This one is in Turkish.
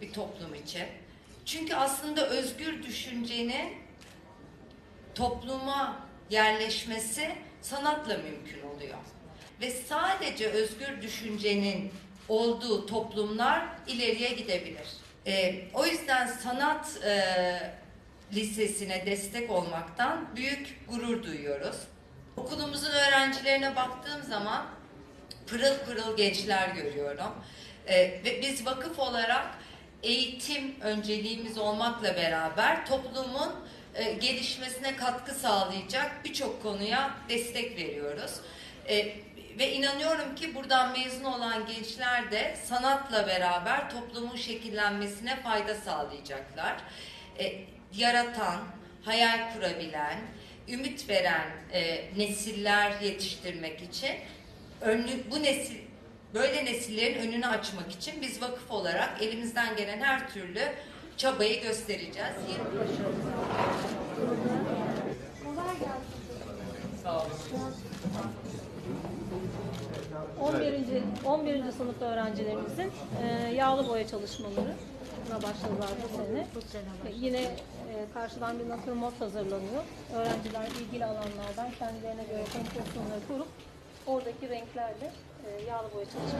bir toplum için? Çünkü aslında özgür düşüncenin topluma yerleşmesi sanatla mümkün oluyor. Ve sadece özgür düşüncenin olduğu toplumlar ileriye gidebilir. Ee, o yüzden sanat e, lisesine destek olmaktan büyük gurur duyuyoruz. Okulumuzun öğrencilerine baktığım zaman pırıl pırıl gençler görüyorum. Ee, ve biz vakıf olarak eğitim önceliğimiz olmakla beraber toplumun e, gelişmesine katkı sağlayacak birçok konuya destek veriyoruz. Ee, ve inanıyorum ki buradan mezun olan gençler de sanatla beraber toplumun şekillenmesine fayda sağlayacaklar. Ee, yaratan, hayal kurabilen, ümit veren e, nesiller yetiştirmek için önlü, bu nesil böyle nesillerin önünü açmak için biz vakıf olarak elimizden gelen her türlü çabayı göstereceğiz. Sağ olun. 11. 11. sınıf öğrencilerimizin e, yağlı boya çalışmaları buna başladılar bu sene. E, yine e, karşıdan bir natürmort hazırlanıyor. Öğrenciler ilgili alanlardan kendilerine göre kompozisyonları kurup oradaki renklerle e, yağlı boya çalışması.